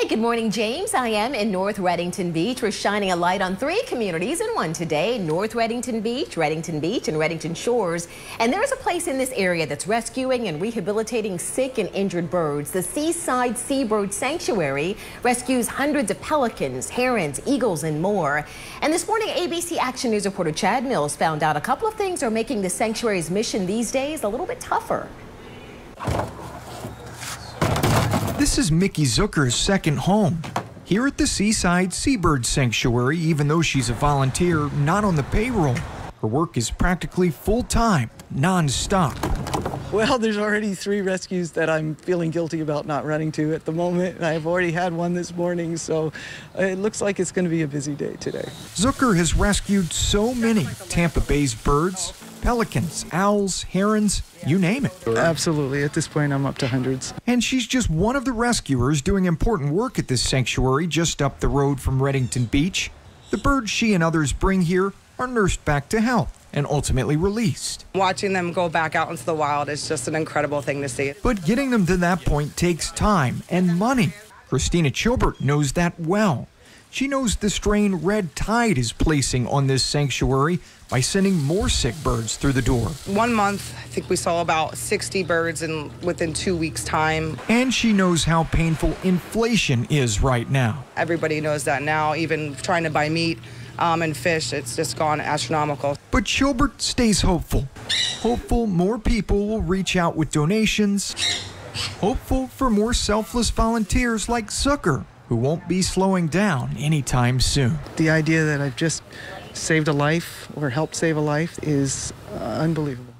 Hey, good morning, James. I am in North Redington Beach. We're shining a light on three communities in one today North Redington Beach, Redington Beach, and Redington Shores. And there's a place in this area that's rescuing and rehabilitating sick and injured birds. The Seaside Seabird Sanctuary rescues hundreds of pelicans, herons, eagles, and more. And this morning, ABC Action News reporter Chad Mills found out a couple of things are making the sanctuary's mission these days a little bit tougher. This is Mickey Zucker's second home. Here at the Seaside Seabird Sanctuary, even though she's a volunteer, not on the payroll, her work is practically full time, non stop. Well, there's already three rescues that I'm feeling guilty about not running to at the moment. and I've already had one this morning, so uh, it looks like it's going to be a busy day today. Zucker has rescued so many Tampa Bay's birds, pelicans, owls, herons, you name it. Absolutely. At this point, I'm up to hundreds. And she's just one of the rescuers doing important work at this sanctuary just up the road from Redington Beach. The birds she and others bring here are nursed back to health and ultimately released. Watching them go back out into the wild is just an incredible thing to see. But getting them to that point takes time and money. Christina Chilbert knows that well. She knows the strain Red Tide is placing on this sanctuary by sending more sick birds through the door. One month, I think we saw about 60 birds in within two weeks' time. And she knows how painful inflation is right now. Everybody knows that now, even trying to buy meat um, and fish, it's just gone astronomical. But Chilbert stays hopeful. Hopeful more people will reach out with donations. Hopeful for more selfless volunteers like Zucker who won't be slowing down anytime soon. The idea that I've just saved a life or helped save a life is uh, unbelievable.